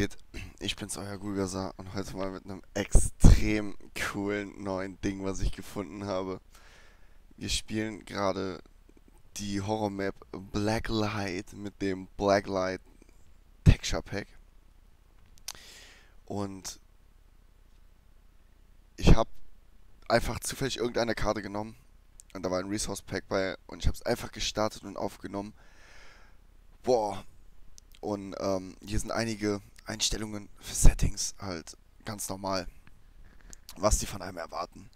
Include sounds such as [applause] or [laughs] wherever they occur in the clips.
geht? Ich bin's, euer Gulgasa und heute mal mit einem extrem coolen neuen Ding, was ich gefunden habe. Wir spielen gerade die Horror-Map Blacklight mit dem Blacklight Texture Pack. Und ich habe einfach zufällig irgendeine Karte genommen und da war ein Resource Pack bei und ich habe es einfach gestartet und aufgenommen. Boah. Und ähm, hier sind einige Einstellungen für Settings halt ganz normal, was die von einem erwarten.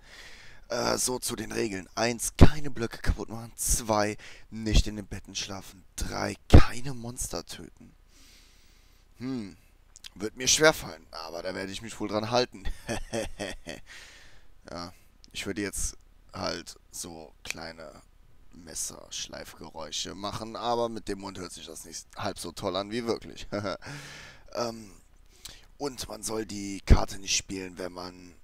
Äh, so zu den Regeln. 1. Keine Blöcke kaputt machen. 2. Nicht in den Betten schlafen. 3. Keine Monster töten. Hm. Wird mir schwerfallen, aber da werde ich mich wohl dran halten. [laughs] ja, ich würde jetzt halt so kleine Messerschleifgeräusche machen, aber mit dem Mund hört sich das nicht halb so toll an wie wirklich. [laughs] ähm, und man soll die Karte nicht spielen, wenn man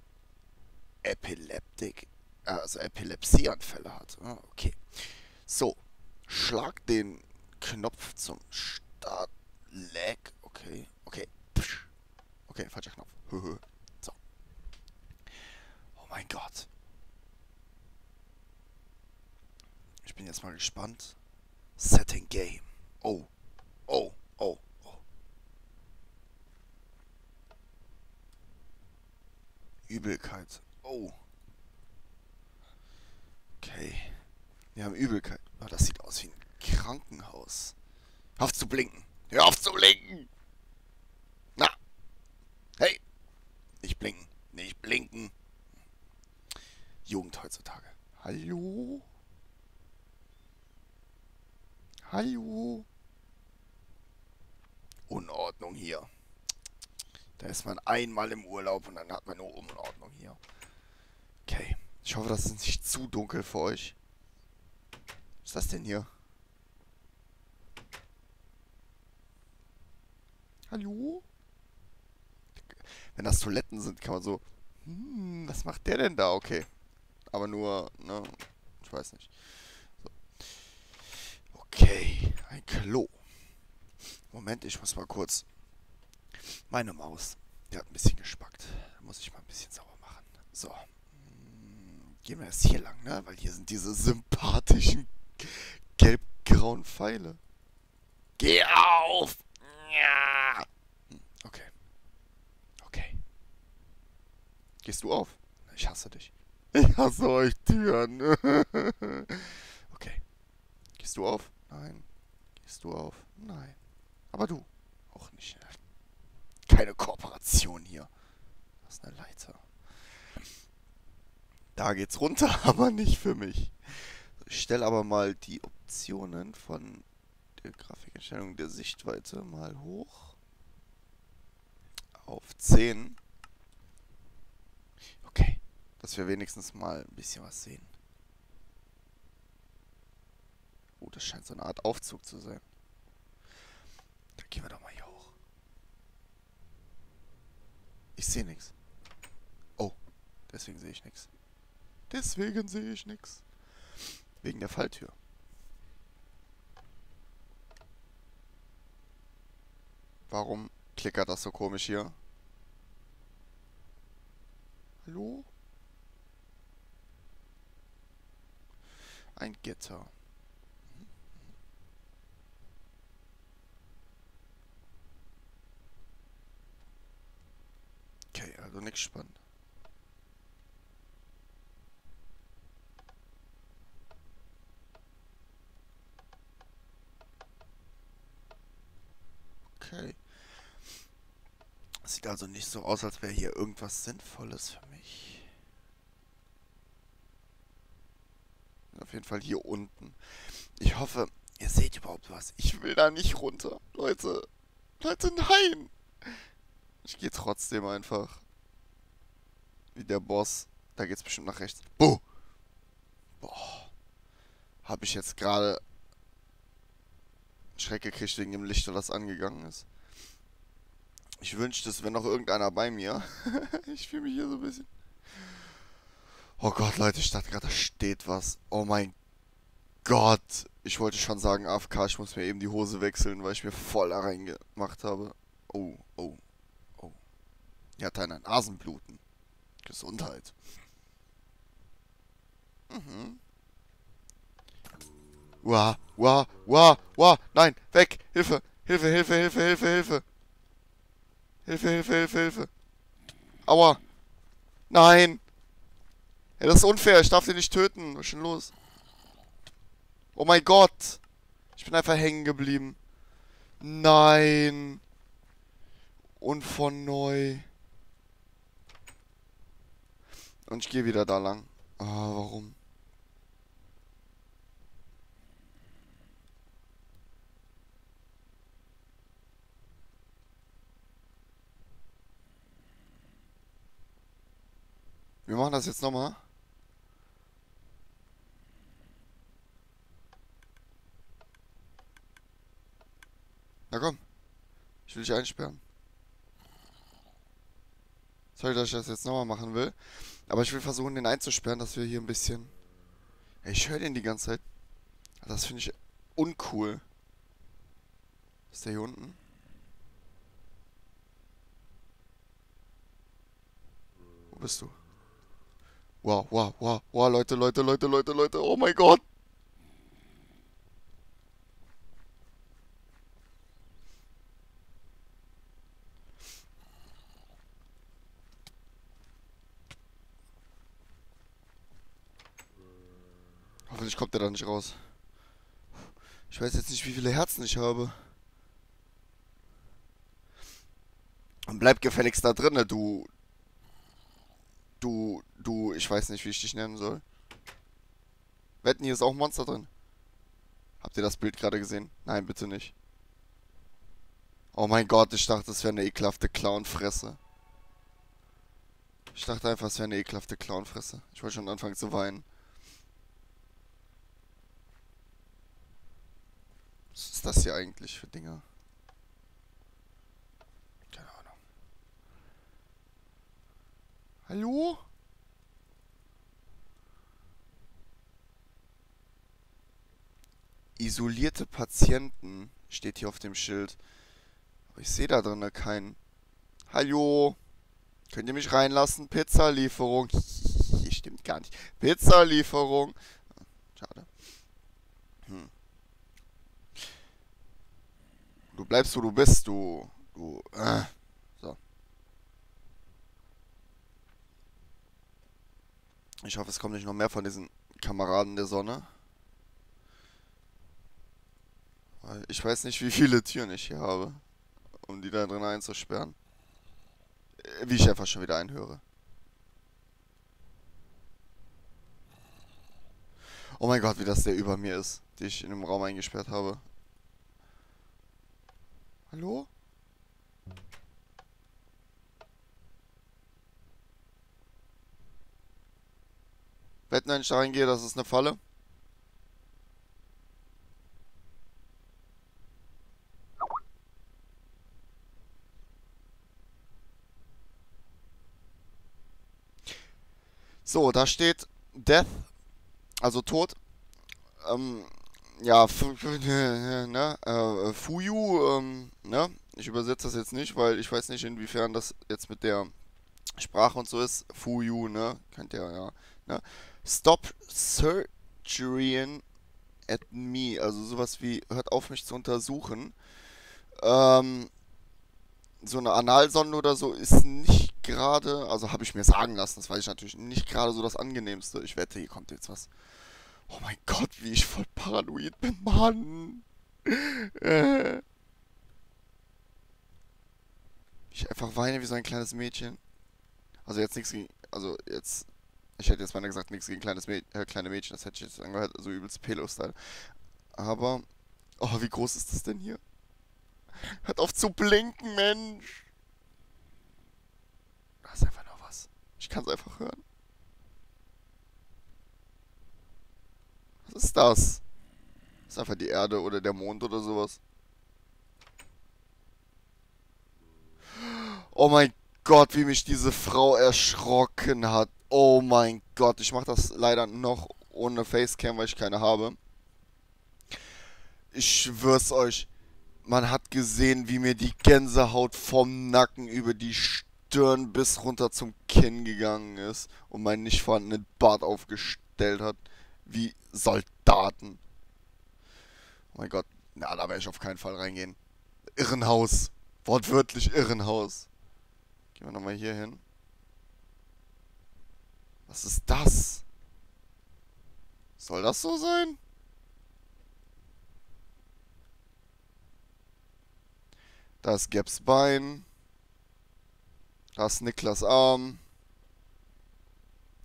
Epileptik, also Epilepsieanfälle hat. Ah, okay. So, schlag den Knopf zum Start. Lag. Okay, okay. Okay, falscher Knopf. [laughs] so. Oh mein Gott. Ich bin jetzt mal gespannt. Setting Game. Oh. Oh. Übelkeit. Oh. Okay. Wir haben Übelkeit. Oh, das sieht aus wie ein Krankenhaus. Hör auf zu blinken. Hör auf zu blinken. Na. Hey. Nicht blinken. Nicht blinken. Jugend heutzutage. Hallo? Hallo? Unordnung hier. Da ist man einmal im Urlaub und dann hat man nur Unordnung hier. Okay. Ich hoffe, das ist nicht zu dunkel für euch. Ist das denn hier? Hallo? Wenn das Toiletten sind, kann man so... Hm, was macht der denn da? Okay. Aber nur, ne? Ich weiß nicht. Okay, ein Klo. Moment, ich muss mal kurz. Meine Maus, die hat ein bisschen gespackt. Muss ich mal ein bisschen sauber machen. So. Hm, gehen wir jetzt hier lang, ne? Weil hier sind diese sympathischen gelb-grauen Pfeile. Geh auf! Ja! Okay. Okay. Gehst du auf? Ich hasse dich. Ich hasse euch Türen. [laughs] okay. Gehst du auf? Nein. Gehst du auf? Nein. Aber du. Auch nicht. Keine Kooperation hier. Das ist eine Leiter. Da geht's runter, [laughs] aber nicht für mich. Stelle aber mal die Optionen von der Grafikeinstellung der Sichtweite mal hoch. Auf 10. Okay. Dass wir wenigstens mal ein bisschen was sehen. Oh, das scheint so eine Art Aufzug zu sein. Dann gehen wir doch mal hier hoch. Ich sehe nichts. Oh, deswegen sehe ich nichts. Deswegen sehe ich nichts. Wegen der Falltür. Warum klickert das so komisch hier? Hallo? Ein Gitter. Okay, also nichts spannend. Okay. Sieht also nicht so aus, als wäre hier irgendwas Sinnvolles für mich. Auf jeden Fall hier unten. Ich hoffe, ihr seht überhaupt was. Ich will da nicht runter. Leute. Leute, nein! Ich gehe trotzdem einfach. Wie der Boss. Da geht's bestimmt nach rechts. Buh! Boah. Hab ich jetzt gerade Schreck gekriegt wegen dem Licht, das angegangen ist. Ich wünschte, es wäre noch irgendeiner bei mir. [laughs] ich fühle mich hier so ein bisschen. Oh Gott, Leute, ich dachte gerade, da steht was. Oh mein Gott. Ich wollte schon sagen, AFK, ich muss mir eben die Hose wechseln, weil ich mir voll da reingemacht habe. Oh, oh, Die hat deine Nasenbluten. Gesundheit. Mhm. Uah, uah, uah, uah. Nein, weg. Hilfe, Hilfe, Hilfe, Hilfe, Hilfe, Hilfe. Hilfe, Hilfe, Hilfe, Hilfe. Aua. Nein. Ja, das ist unfair. Ich darf den nicht töten. Was ist denn los? Oh mein Gott. Ich bin einfach hängen geblieben. Nein. Und von neu. Und ich gehe wieder da lang. Ah, warum? Wir machen das jetzt nochmal. Na komm. Ich will dich einsperren. Sorry, dass ich das jetzt nochmal machen will. Aber ich will versuchen, den einzusperren, dass wir hier ein bisschen... Ich höre den die ganze Zeit. Das finde ich uncool. Ist der hier unten? Wo bist du? Wow, wow, wow, wow, Leute, Leute, Leute, Leute, Leute. Oh mein Gott. Hoffentlich kommt der da nicht raus. Ich weiß jetzt nicht, wie viele Herzen ich habe. Und bleib gefälligst da drinne, du... Du... Du... Ich weiß nicht, wie ich dich nennen soll. Wetten, hier ist auch ein Monster drin. Habt ihr das Bild gerade gesehen? Nein, bitte nicht. Oh mein Gott, ich dachte, das wäre eine ekelhafte Clownfresse. Ich dachte einfach, es wäre eine ekelhafte Clownfresse. Ich wollte schon anfangen zu weinen. Was ist das hier eigentlich für Dinger? Keine Ahnung. Hallo? Isolierte Patienten steht hier auf dem Schild. Aber ich sehe da drin keinen. Hallo? Könnt ihr mich reinlassen? Pizzalieferung. [laughs] Stimmt gar nicht. Pizzalieferung. Schade. Hm. Du bleibst, wo du bist, du... Du... Äh. So. Ich hoffe, es kommt nicht noch mehr von diesen Kameraden der Sonne. Weil ich weiß nicht, wie viele Türen ich hier habe, um die da drin einzusperren. Äh, wie ich einfach schon wieder einhöre. Oh mein Gott, wie das der über mir ist, die ich in dem Raum eingesperrt habe. Hallo? Wetten, wenn ich da reingehe, das ist eine Falle? So, da steht Death, also Tod. Ähm, ja, [laughs] ne, äh, Fuyu, ähm, ne, ich übersetze das jetzt nicht, weil ich weiß nicht, inwiefern das jetzt mit der Sprache und so ist. Fuyu, ne, könnt ihr ja, ne. Stop surgerying at me, also sowas wie, hört auf mich zu untersuchen. Ähm, so eine Analsonde oder so ist nicht gerade, also habe ich mir sagen lassen, das weiß ich natürlich nicht gerade so das angenehmste. Ich wette, hier kommt jetzt was. Oh mein Gott, wie ich voll paranoid bin, Mann. Äh. Ich einfach weine wie so ein kleines Mädchen. Also jetzt nichts also jetzt, ich hätte jetzt mal gesagt, nichts gegen kleines Mäd äh, kleine Mädchen, das hätte ich jetzt angehört, so übelst Pelo-Style. Aber, oh, wie groß ist das denn hier? Hört auf zu blinken, Mensch. Da ist einfach noch was. Ich kann es einfach hören. Was ist das? Das ist einfach die Erde oder der Mond oder sowas. Oh mein Gott, wie mich diese Frau erschrocken hat. Oh mein Gott, ich mache das leider noch ohne Facecam, weil ich keine habe. Ich schwör's euch, man hat gesehen, wie mir die Gänsehaut vom Nacken über die Stirn bis runter zum Kinn gegangen ist und meinen nicht vorhandenen Bart aufgestellt hat. Wie Soldaten. Oh mein Gott. Na, da werde ich auf keinen Fall reingehen. Irrenhaus. Wortwörtlich Irrenhaus. Gehen wir nochmal hier hin. Was ist das? Soll das so sein? Da ist Gaps Bein. Da ist Niklas Arm.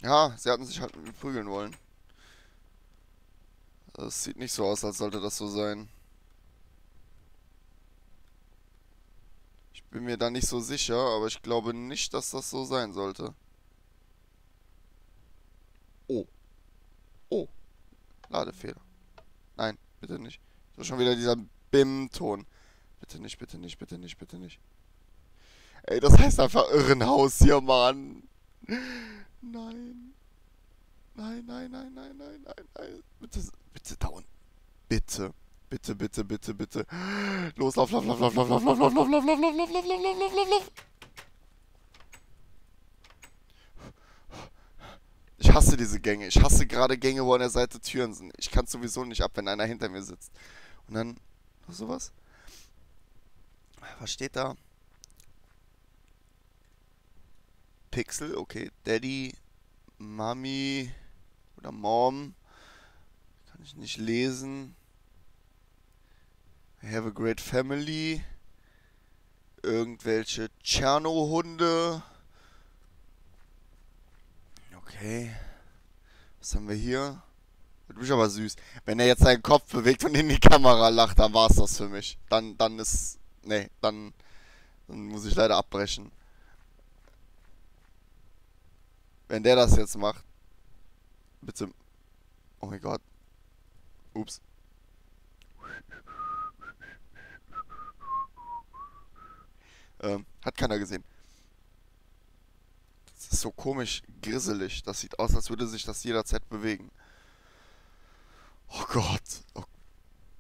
Ja, sie hatten sich halt prügeln wollen. Das sieht nicht so aus, als sollte das so sein. Ich bin mir da nicht so sicher, aber ich glaube nicht, dass das so sein sollte. Oh. Oh. Ladefehler. Nein, bitte nicht. So schon wieder dieser BIM-Ton. Bitte nicht, bitte nicht, bitte nicht, bitte nicht. Ey, das heißt einfach Irrenhaus hier, Mann. Nein. Nein, nein, nein, nein, nein, nein, nein. Bitte, bitte da unten. Bitte. Bitte, bitte, bitte, bitte. Los, lauf, lauf, lauf, lauf, lauf, lauf, lauf, lauf, lauf, lauf, lauf, lauf, lauf, lauf, lauf, lauf, lauf, lauf, Ich hasse diese Gänge. Ich hasse gerade Gänge, wo an der Seite Türen sind. Ich kann sowieso nicht ab, wenn einer hinter mir sitzt. Und dann noch sowas. Was steht da? Pixel, okay. Daddy, Mami oder Mom. Kann ich nicht lesen. I have a great family. Irgendwelche Tscherno-Hunde. Okay. Was haben wir hier? Das ist aber süß. Wenn er jetzt seinen Kopf bewegt und in die Kamera lacht, dann war es das für mich. Dann, dann ist. Nee, dann, dann muss ich leider abbrechen. Wenn der das jetzt macht. Bitte. Oh mein Gott. Ups. Ähm, hat keiner gesehen. Das ist so komisch grisselig. Das sieht aus, als würde sich das jederzeit bewegen. Oh Gott. Oh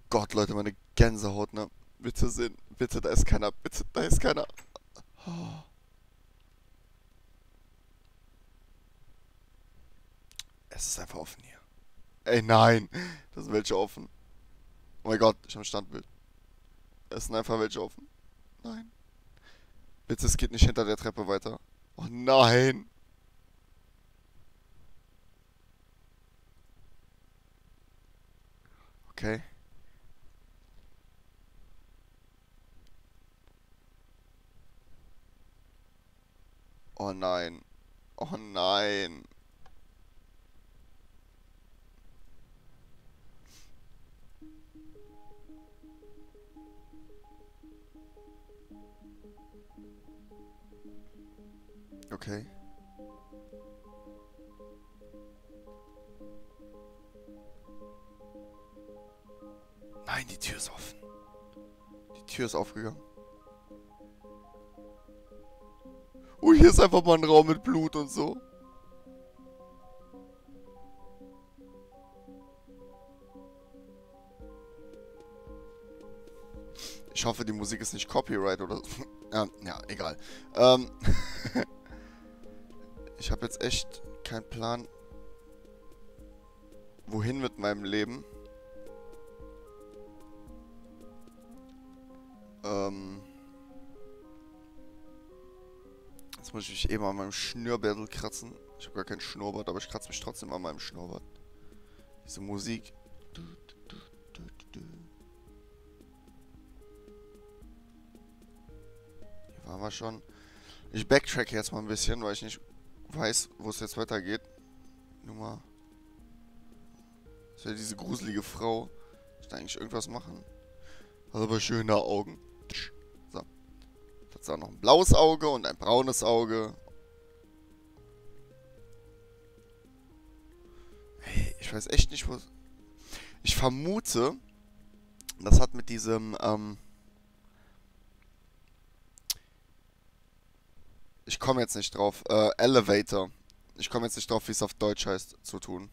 Gott, Leute, meine Gänsehaut, ne? Bitte sehen. Bitte, da ist keiner. Bitte, da ist keiner. Oh. Es ist einfach offen hier. Ey, nein. Da sind welche offen. Oh mein Gott, ich habe ein Standbild. Es sind einfach welche offen. Nein. Bitte, es geht nicht hinter der Treppe weiter. Oh nein. Okay. Oh nein. Oh nein. Okay. Nein, die Tür ist offen. Die Tür ist aufgegangen. Oh, hier ist einfach mal ein Raum mit Blut und so. Ich hoffe, die Musik ist nicht Copyright oder [laughs] ja, ja, egal. Ähm [laughs] ich habe jetzt echt keinen Plan, wohin mit meinem Leben. Ähm Jetzt muss ich mich eben an meinem Schnürbärtel kratzen. Ich habe gar keinen Schnurrbart, aber ich kratze mich trotzdem an meinem Schnurrbart. Diese Musik. Hier waren wir schon. Ich backtrack jetzt mal ein bisschen, weil ich nicht weiß, wo es jetzt weitergeht. Das ist ja diese gruselige Frau. Ich da eigentlich irgendwas machen. Hat aber schöne Augen. So. Jetzt auch noch ein blaues Auge und ein braunes Auge. Hey, ich weiß echt nicht, wo... Ich vermute, das hat mit diesem, ähm... Ich komme jetzt nicht drauf. Äh, Elevator. Ich komme jetzt nicht drauf, wie es auf Deutsch heißt, zu tun.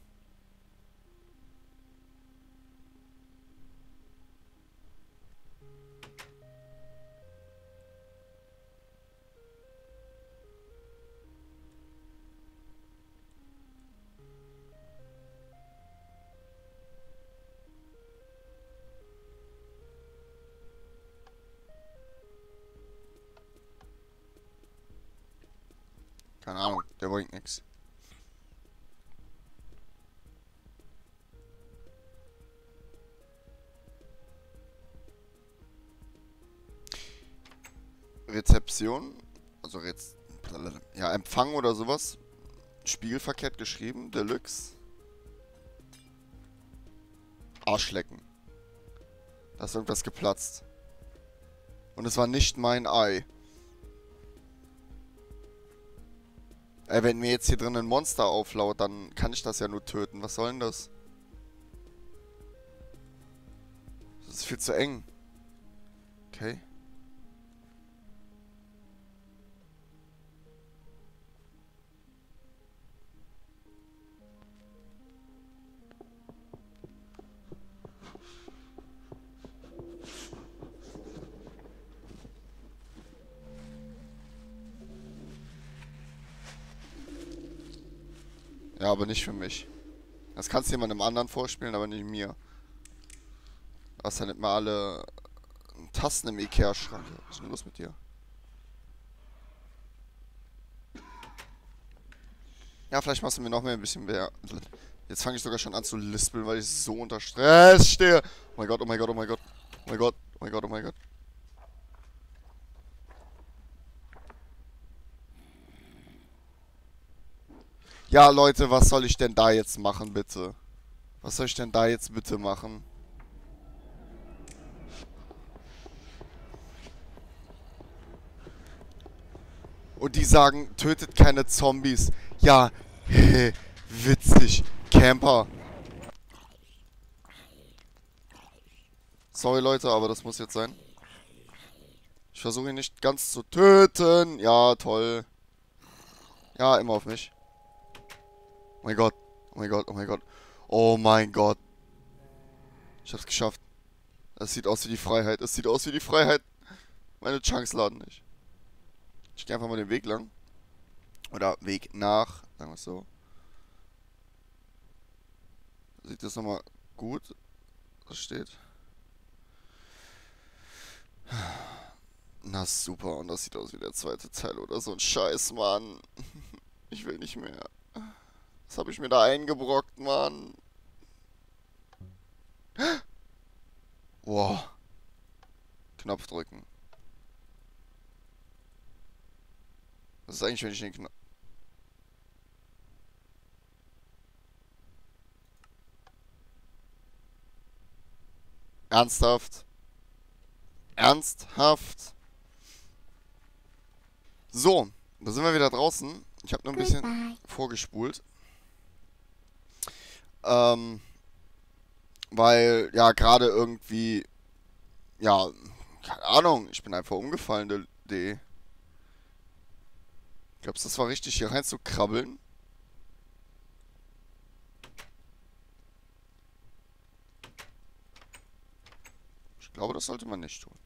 Rezeption, also Rez ja, Empfang oder sowas. Spiegelverkehrt geschrieben, Deluxe. Arschlecken. Da ist irgendwas geplatzt. Und es war nicht mein Ei. Ey, wenn mir jetzt hier drin ein Monster auflaut, dann kann ich das ja nur töten. Was soll denn das? Das ist viel zu eng. Okay. Ja, aber nicht für mich. Das kannst du jemandem anderen vorspielen, aber nicht mir. Hast ja nicht mal alle Tasten im Ikea-Schrank. Was ist denn los mit dir? Ja, vielleicht machst du mir noch mehr ein bisschen mehr. Jetzt fange ich sogar schon an zu lispeln, weil ich so unter Stress stehe. Oh mein Gott, oh mein Gott, oh mein Gott. Oh mein Gott, oh mein Gott, oh mein Gott. Ja, Leute, was soll ich denn da jetzt machen, bitte? Was soll ich denn da jetzt bitte machen? Und die sagen, tötet keine Zombies. Ja, [laughs] witzig. Camper. Sorry, Leute, aber das muss jetzt sein. Ich versuche ihn nicht ganz zu töten. Ja, toll. Ja, immer auf mich. Oh mein Gott. Oh mein Gott, oh mein Gott. Oh mein Gott. Ich hab's geschafft. Es sieht aus wie die Freiheit. Es sieht aus wie die Freiheit. Meine Chunks laden nicht. Ich gehe einfach mal den Weg lang. Oder Weg nach. Sagen wir so. Sieht das nochmal gut? Was steht? Na super, und das sieht aus wie der zweite Teil oder so ein Scheiß, Mann. [laughs] Ich will nicht mehr. Was habe ich mir da eingebrockt, Mann? [gasps] Wow. Knopf drücken. Was ist eigentlich, wenn ich den Knopf... Ernsthaft? Ernsthaft? So, da sind wir wieder draußen. Ich habe nur ein bisschen vorgespult. Ähm, weil, ja, gerade irgendwie, ja, keine Ahnung, ich bin einfach umgefallen, der Glaubst du, das war richtig, hier rein zu krabbeln? Ich glaube, das sollte man nicht tun.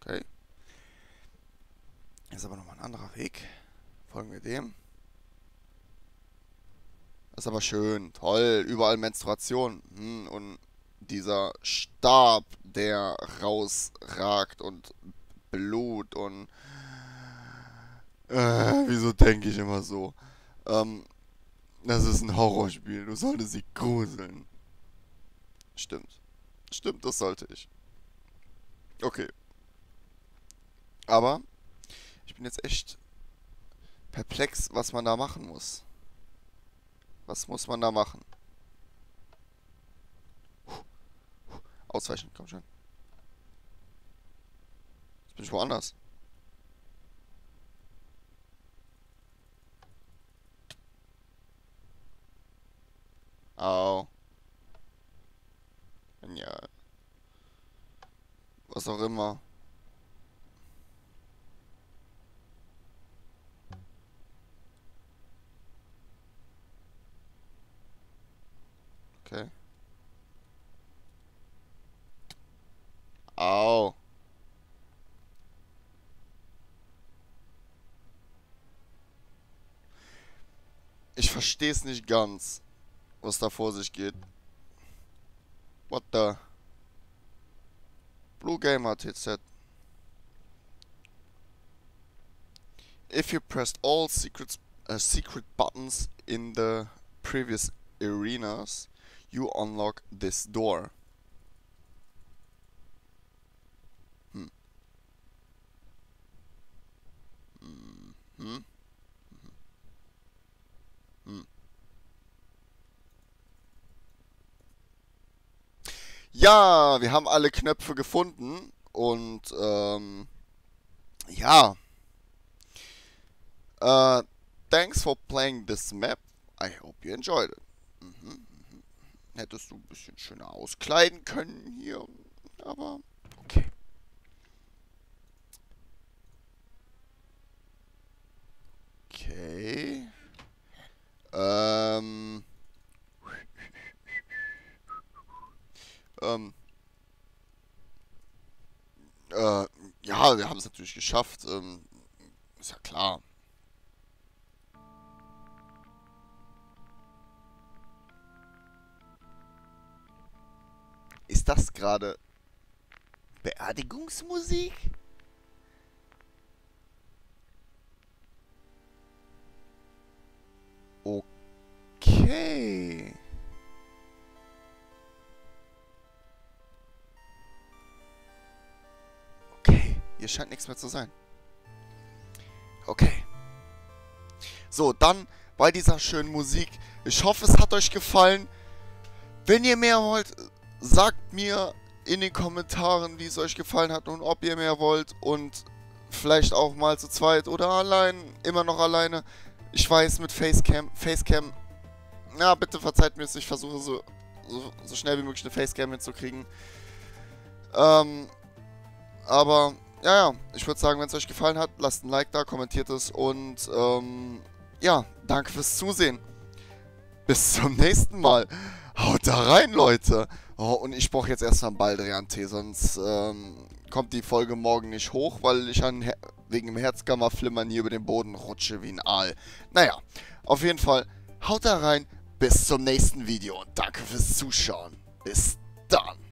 Okay. Ist aber nochmal ein anderer Weg. Folgen wir dem. Ist aber schön. Toll. Überall Menstruation. Hm, und dieser Stab, der rausragt und Blut und... Äh, wieso denke ich immer so? Ähm, das ist ein Horrorspiel. Du solltest sie gruseln. Stimmt. Stimmt, das sollte ich. Okay. Aber ich bin jetzt echt perplex, was man da machen muss. Was muss man da machen? Ausweichen, komm schon. Jetzt bin ich woanders. Au. Ja. Was auch immer. Okay. Au. Ich verstehe es nicht ganz, was da vor sich geht. What the? Blue Gamer TZ. if you pressed all secrets, uh, secret buttons in the previous arenas, you unlock this door. Hm. Hm. Hm. Hm. Ja, wir haben alle Knöpfe gefunden und ähm, ja. Uh, thanks for playing this map. I hope you enjoyed it. Mhm. Hättest du ein bisschen schöner auskleiden können hier, aber okay. Okay. Ähm. Ähm. Äh, ja, wir haben es natürlich geschafft. Ähm, ist ja klar. Ist das gerade Beerdigungsmusik? Okay. Okay, hier scheint nichts mehr zu sein. Okay. So, dann bei dieser schönen Musik. Ich hoffe, es hat euch gefallen. Wenn ihr mehr wollt, sagt mir in den Kommentaren, wie es euch gefallen hat und ob ihr mehr wollt. Und vielleicht auch mal zu zweit oder allein, immer noch alleine. Ich weiß, mit Facecam, Facecam, na bitte verzeiht mir es, ich versuche so, so, so schnell wie möglich eine Facecam hinzukriegen. Ähm, aber, ja, ja, ich würde sagen, wenn es euch gefallen hat, lasst ein Like da, kommentiert es und, ähm, ja, danke fürs Zusehen. Bis zum nächsten Mal. Haut da rein, Leute. Oh, und ich brauche jetzt erstmal einen Baldrian-Tee, sonst ähm, kommt die Folge morgen nicht hoch, weil ich an wegen dem Herzkammerflimmern hier über den Boden rutsche wie ein Aal. Naja, auf jeden Fall, haut da rein. Bis zum nächsten Video und danke fürs Zuschauen. Bis dann.